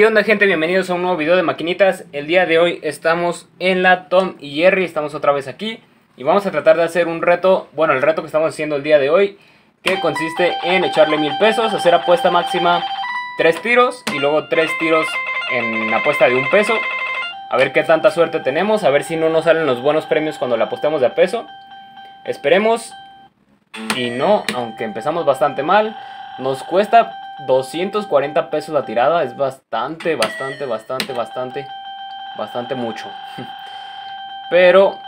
¿Qué onda gente? Bienvenidos a un nuevo video de maquinitas. El día de hoy estamos en la Tom y Jerry, estamos otra vez aquí Y vamos a tratar de hacer un reto, bueno el reto que estamos haciendo el día de hoy Que consiste en echarle mil pesos, hacer apuesta máxima tres tiros Y luego tres tiros en apuesta de un peso. A ver qué tanta suerte tenemos, a ver si no nos salen los buenos premios cuando la apostemos de a peso. Esperemos y no, aunque empezamos bastante mal Nos cuesta 240 pesos la tirada es bastante, bastante, bastante, bastante, bastante mucho. Pero,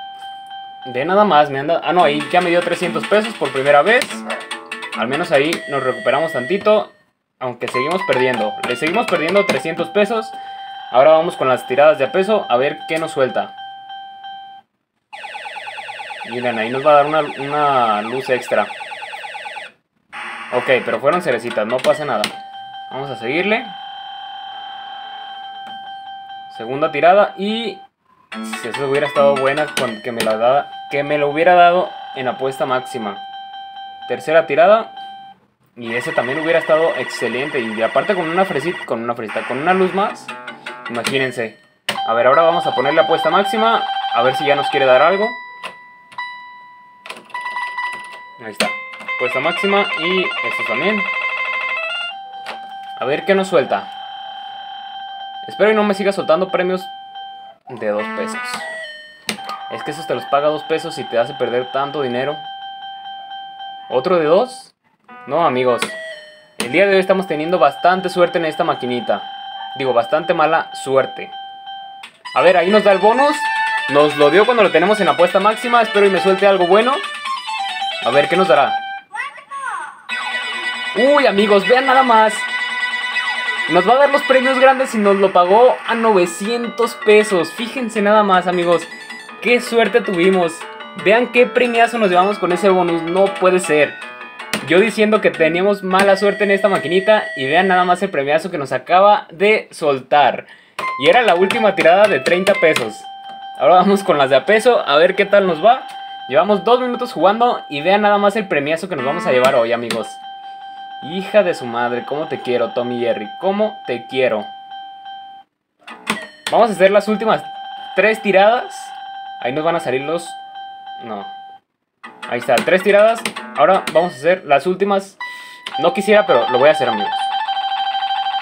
de nada más, me anda... Ah, no, ahí ya me dio 300 pesos por primera vez. Al menos ahí nos recuperamos tantito, aunque seguimos perdiendo. Le seguimos perdiendo 300 pesos. Ahora vamos con las tiradas de a peso a ver qué nos suelta. Miren, ahí nos va a dar una, una luz extra. Ok, pero fueron cerecitas, no pasa nada. Vamos a seguirle. Segunda tirada y... Si eso hubiera estado buena con que me, la que me lo hubiera dado en apuesta máxima. Tercera tirada. Y ese también hubiera estado excelente. Y aparte con una fresita, con una fresita, con una luz más. Imagínense. A ver, ahora vamos a ponerle apuesta máxima. A ver si ya nos quiere dar algo. Ahí está puesta máxima y esto también. A ver qué nos suelta. Espero y no me siga soltando premios de 2 pesos. Es que eso te los paga 2 pesos y te hace perder tanto dinero. ¿Otro de 2? No, amigos. El día de hoy estamos teniendo bastante suerte en esta maquinita. Digo, bastante mala suerte. A ver, ahí nos da el bonus. Nos lo dio cuando lo tenemos en apuesta máxima. Espero y me suelte algo bueno. A ver, ¿qué nos dará? Uy, amigos, vean nada más. Nos va a dar los premios grandes y nos lo pagó a 900 pesos. Fíjense nada más, amigos. Qué suerte tuvimos. Vean qué premiazo nos llevamos con ese bonus. No puede ser. Yo diciendo que teníamos mala suerte en esta maquinita. Y vean nada más el premiazo que nos acaba de soltar. Y era la última tirada de 30 pesos. Ahora vamos con las de a peso. A ver qué tal nos va. Llevamos dos minutos jugando. Y vean nada más el premiazo que nos vamos a llevar hoy, amigos. Hija de su madre, cómo te quiero, Tommy Jerry, cómo te quiero. Vamos a hacer las últimas tres tiradas. Ahí nos van a salir los... No. Ahí está, tres tiradas. Ahora vamos a hacer las últimas... No quisiera, pero lo voy a hacer, amigos.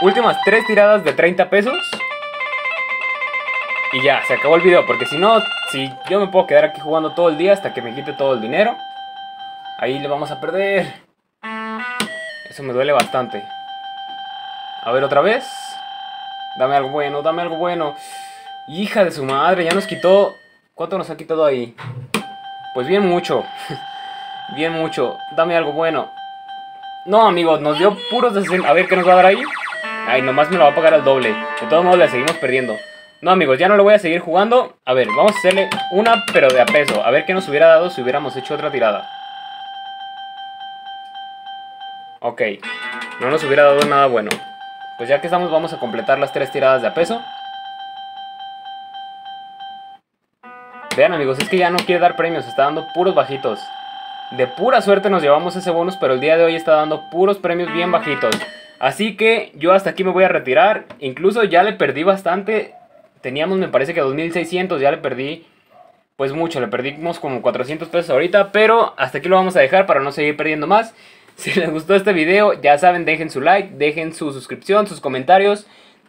Últimas tres tiradas de 30 pesos. Y ya, se acabó el video, porque si no, si yo me puedo quedar aquí jugando todo el día hasta que me quite todo el dinero. Ahí le vamos a perder. Eso me duele bastante. A ver, otra vez. Dame algo bueno, dame algo bueno. Hija de su madre, ya nos quitó... ¿Cuánto nos ha quitado ahí? Pues bien mucho. bien mucho. Dame algo bueno. No, amigos, nos dio puros de... A ver, ¿qué nos va a dar ahí? Ay, nomás me lo va a pagar al doble. De todos modos, le seguimos perdiendo. No, amigos, ya no lo voy a seguir jugando. A ver, vamos a hacerle una, pero de a peso. A ver qué nos hubiera dado si hubiéramos hecho otra tirada. Ok, no nos hubiera dado nada bueno. Pues ya que estamos, vamos a completar las tres tiradas de a peso. Vean amigos, es que ya no quiere dar premios, está dando puros bajitos. De pura suerte nos llevamos ese bonus, pero el día de hoy está dando puros premios bien bajitos. Así que yo hasta aquí me voy a retirar. Incluso ya le perdí bastante. Teníamos, me parece que 2600, ya le perdí pues mucho. Le perdimos como 400 pesos ahorita, pero hasta aquí lo vamos a dejar para no seguir perdiendo más. Si les gustó este video, ya saben, dejen su like, dejen su suscripción, sus comentarios,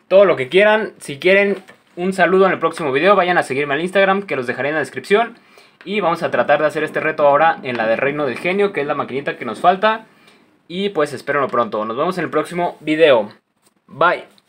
todo lo que quieran. Si quieren un saludo en el próximo video, vayan a seguirme al Instagram, que los dejaré en la descripción. Y vamos a tratar de hacer este reto ahora en la de Reino del Genio, que es la maquinita que nos falta. Y pues espérenlo pronto. Nos vemos en el próximo video. Bye.